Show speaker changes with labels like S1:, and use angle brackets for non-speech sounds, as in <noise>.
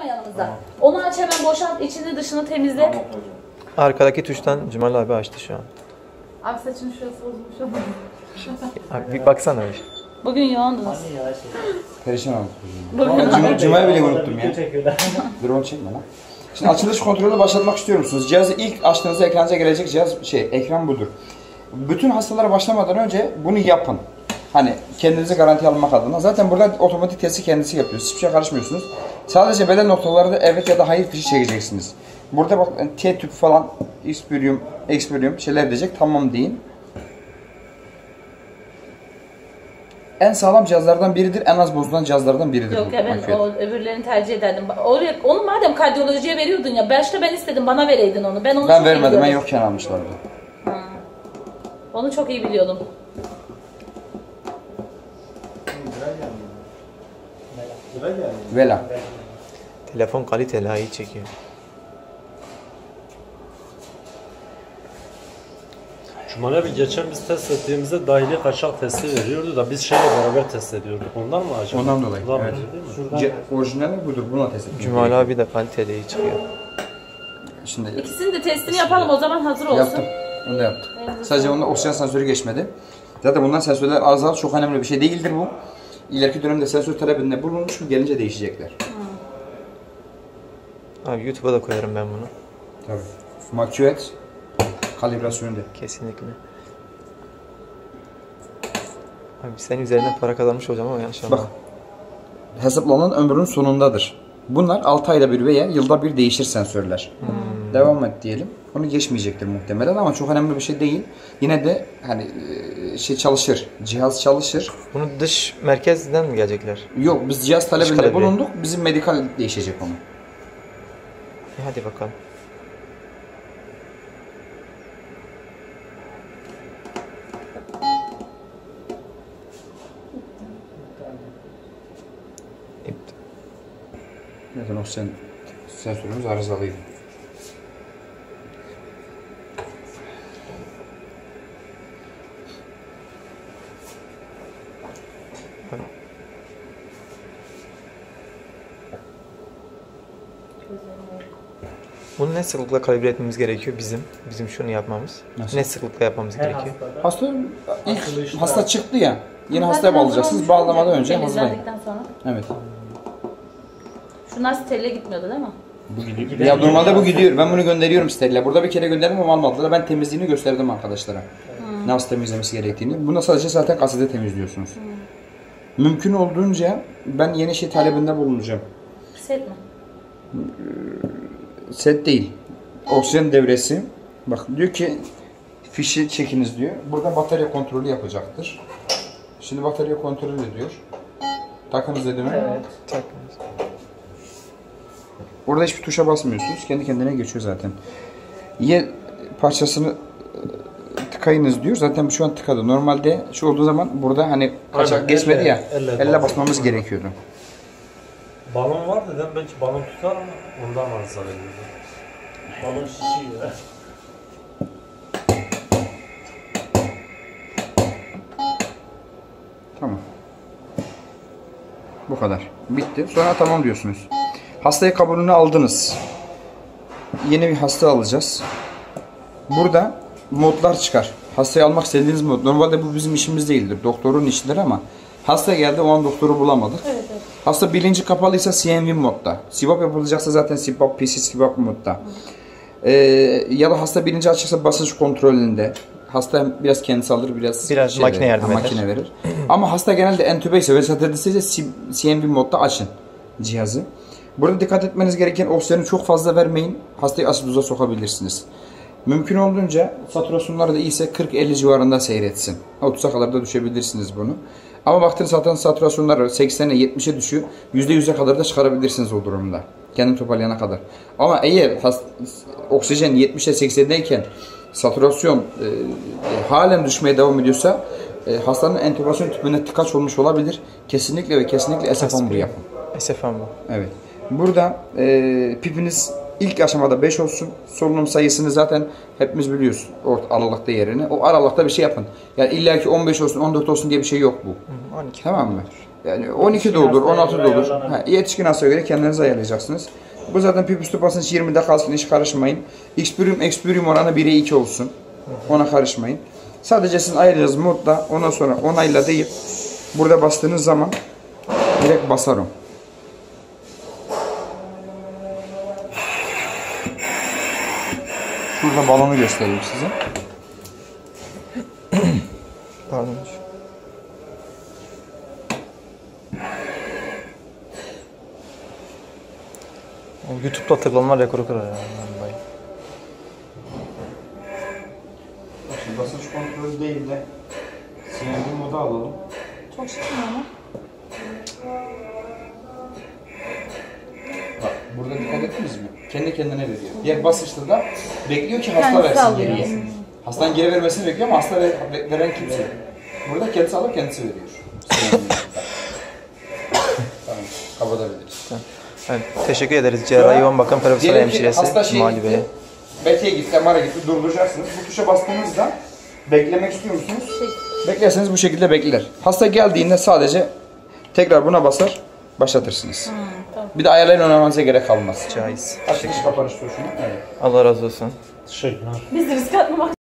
S1: durma yanımızda. Onu aç hemen boşalt içini dışını temizle.
S2: Tamam hocam.
S3: Arkadaki tuştan Cemal abi açtı şu an.
S1: Abi saçın şurası bozulmuş ama. <laughs>
S3: Abi bir baksana bir.
S1: Bugün yoğundunuz.
S4: Perişan olduk.
S1: Bugün
S4: Cuma, Cuma'yı bile unuttum ya. Dur <laughs> onu çekme lan. Şimdi açılış kontrolü başlatmak istiyor musunuz? Cihazı ilk açtığınızda ekranınıza gelecek cihaz şey ekran budur. Bütün hastalara başlamadan önce bunu yapın. Hani kendinizi garanti almak adına. Zaten burada otomatik testi kendisi yapıyor. Hiçbir şey karışmıyorsunuz. Sadece beden noktalarında evet ya da hayır fişi çekeceksiniz. Burada bak T tüp falan Xperium, Xperium şeyler diyecek. Tamam deyin. En sağlam cihazlardan biridir. En az bozulan cihazlardan biridir.
S1: Yok
S4: bu
S1: ya ben o öbürlerini tercih ederdim. Oraya, onu madem kardiyolojiye veriyordun ya. Başta ben istedim bana vereydin onu. Ben onu
S4: Ben
S1: çok iyi
S4: vermedim. Ben
S1: biliyordum.
S4: yokken almışlardı.
S1: Onu çok iyi biliyordum.
S4: Vela.
S3: Telefon kaliteli ha iyi çekiyor.
S5: Cumali abi geçen biz test ettiğimizde dahili kaçak testi veriyordu da biz şeyle beraber test ediyorduk. Ondan mı acaba?
S4: Ondan dolayı,
S5: Ondan
S4: evet.
S5: değil mi?
S4: Ce- orijinali budur. Buna test
S3: Cemal
S4: gerekiyor.
S3: abi de kaliteli iyi çıkıyor.
S4: Şimdi
S1: İkisinin de testini yapalım o zaman hazır olsun.
S4: yaptım. Onu da yaptım. Sadece onda oksijen sensörü geçmedi. Zaten bundan sensörler az az çok önemli bir şey değildir bu. İleriki dönemde sensör talebinde bulunmuş mu gelince değişecekler.
S3: Abi YouTube'a da koyarım ben bunu.
S4: Tabii. Maküet kalibrasyonu da.
S3: Kesinlikle. Abi senin üzerine para kazanmış olacağım ama yanlış anlama.
S4: Bak. Hesaplanan ömrünün sonundadır. Bunlar 6 ayda bir veya yılda bir değişir sensörler. Devam et diyelim. Onu geçmeyecektir muhtemelen ama çok önemli bir şey değil. Yine de hani e, şey çalışır. Cihaz çalışır.
S3: Bunu dış merkezden mi gelecekler?
S4: Yok biz cihaz talebinde
S3: talebi.
S4: bulunduk. Bizim medikal değişecek onu.
S3: E hadi bakalım.
S4: Zaten oksijen sensörümüz arızalıydı.
S3: Bunu ne sıklıkla kalibre etmemiz gerekiyor bizim? Bizim şunu yapmamız.
S4: Nasıl?
S3: Ne sıklıkla yapmamız
S5: Her
S3: gerekiyor?
S5: hastada.
S4: Hasta ilk
S5: Açılışta-
S4: hasta çıktı ya. Yeni hastaya bağlayacaksınız. Bağlamadan önce hazırlayın.
S1: Temizlendikten sonra.
S4: Evet.
S1: Şunlar sterile gitmiyordu değil mi?
S4: Bu gidiyor. Ya normalde bu gidiyor. Ben bunu gönderiyorum sterile. Burada bir kere gönderdim ama almadılar. Ben temizliğini gösterdim arkadaşlara. Nasıl temizlemesi gerektiğini. Bunda sadece zaten kasede temizliyorsunuz. Mümkün olduğunca ben yeni şey talebinde bulunacağım.
S1: Set mi?
S4: Set değil. Oksijen devresi. Bak diyor ki fişi çekiniz diyor. Burada batarya kontrolü yapacaktır. Şimdi batarya kontrol ediyor. Takınız dedim.
S5: Evet.
S3: Takmıyoruz.
S4: Orada hiçbir tuşa basmıyorsunuz. Kendi kendine geçiyor zaten. Yer parçasını tıkayınız diyor. Zaten şu an tıkadı. Normalde şu olduğu zaman burada hani kaçak
S5: Aynen,
S4: geçmedi
S5: elle-
S4: ya.
S5: elle
S4: Elle,
S5: bas-
S4: basmamız gerekiyordu.
S5: Balon var dedim belki balon tutar ama ondan arıza veriyordu. Balon şişiyor.
S4: Tamam. Bu kadar. Bitti. Sonra tamam diyorsunuz. Hastayı kabulünü aldınız. Yeni bir hasta alacağız. Burada modlar çıkar. Hastayı almak istediğiniz mod. Normalde bu bizim işimiz değildir. Doktorun işidir ama hasta geldi o an doktoru bulamadık.
S1: Evet evet.
S4: Hasta bilinci kapalıysa CMV modda. Sibop yapılacaksa zaten Sibop, PC Sibop modda. Ee, ya da hasta bilinci açıksa basınç kontrolünde. Hasta biraz kendisi alır, biraz,
S3: Biraz makine
S4: verir,
S3: yardım eder.
S4: Makine verir. Ama hasta genelde entübe ise ve satedisi ise CMV modda açın cihazı. Burada dikkat etmeniz gereken oksijeni çok fazla vermeyin. Hastayı asidoza sokabilirsiniz. Mümkün olduğunca saturasyonları da iyiyse 40-50 civarında seyretsin. 30'a kadar da düşebilirsiniz bunu. Ama baktınız zaten saturasyonları 80'e 70'e düşüyor. %100'e kadar da çıkarabilirsiniz o durumda. Kendini toparlayana kadar. Ama eğer oksijen 70'e 80'deyken saturasyon e, e, halen düşmeye devam ediyorsa e, hastanın entübasyon tüpüne tıkaç olmuş olabilir. Kesinlikle ve kesinlikle SFM bu yapın.
S3: SFM bu.
S4: Evet. Burada e, pipiniz ilk aşamada 5 olsun. Solunum sayısını zaten hepimiz biliyoruz. O aralıkta yerini. O aralıkta bir şey yapın. Yani illaki 15 olsun 14 olsun diye bir şey yok bu.
S3: Hı, 12
S4: Tamam mı? Yani 12 de olur, 16 da olur. Ha, yetişkin hasta göre kendiniz ayarlayacaksınız. Bu zaten pipüstü basınç 20'de kalsın hiç karışmayın. Xperium, Xperium oranı 1'e 2 olsun. Ona karışmayın. Sadece sizin ayarlayacağınız modda ondan sonra onayla deyip burada bastığınız zaman direkt basarım. Şurada balonu göstereyim size. <clears throat>
S3: Pardon. O YouTube'da tıklanma rekoru kırar ya. vallahi.
S4: Şimdi basınç kontrolü değil de CNC modu alalım.
S1: Çok şık ama.
S4: Burada dikkat ettiniz mi? Kendi kendine veriyor. Diğer basınçta da bekliyor ki hasta
S1: Kendisi
S4: versin
S1: alıyor.
S4: geriye. Hastanın geri vermesini bekliyor ama hasta ver- veren kimse. Burada kendisi alıp kendisi veriyor. <laughs> Tamam, kapatabiliriz.
S3: Evet, teşekkür ederiz Cerrahi Yoğun Bakım Profesör
S4: Diyelim ki
S3: Hemşiresi
S4: hasta şey
S3: Mali
S4: gitti,
S3: Bey'e.
S4: Betiye gitti, MR'a gitti, durduracaksınız. Bu tuşa bastığınızda beklemek istiyor musunuz? Beklerseniz bu şekilde bekler. Hasta geldiğinde sadece tekrar buna basar, başlatırsınız. Bir de ayarlayın oynamanıza gerek kalmaz.
S3: Caiz.
S4: Açılış kapanış tuşunu. Evet.
S3: Allah razı olsun.
S5: Teşekkürler.
S1: Biz de risk atmamak